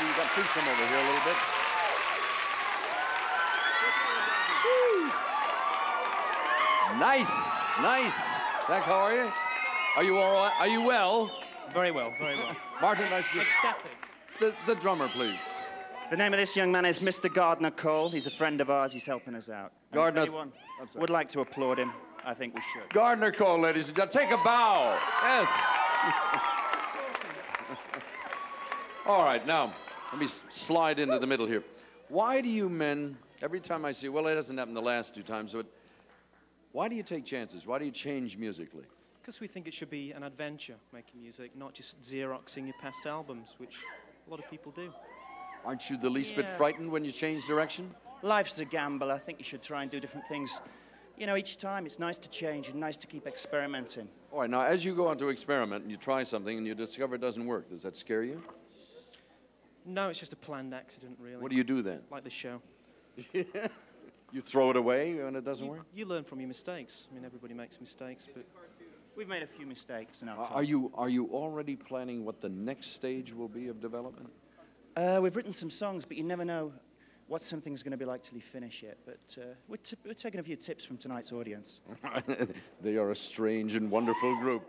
see you. Please come over here a little bit. Nice, nice. Zach, how are you? Are you all right? Are you well? Very well, very well. Martin, nice to Ecstatic. the, the drummer, please. The name of this young man is Mr. Gardner Cole. He's a friend of ours. He's helping us out. And if Gardner- anyone I'm sorry. would like to applaud him, I think we should. Gardner Cole, ladies and gentlemen. Take a bow. Yes. All right, now, let me slide into the middle here. Why do you men, every time I see, well, it hasn't happened the last two times, but why do you take chances? Why do you change musically? Because we think it should be an adventure making music, not just Xeroxing your past albums, which a lot of people do. Aren't you the least bit frightened when you change direction? Life's a gamble. I think you should try and do different things. You know, each time it's nice to change and nice to keep experimenting. All right, now, as you go on to experiment and you try something and you discover it doesn't work, does that scare you? No, it's just a planned accident, really. What do you do then? Like the show. You throw it away when it doesn't You, work? you learn from your mistakes. I mean, everybody makes mistakes, but We've made a few mistakes in our time. Are you, are you already planning what the next stage will be of development? Uh, we've written some songs, but you never know what something's going to be like till you finish it. But uh, we're, t- we're taking a few tips from tonight's audience. they are a strange and wonderful group.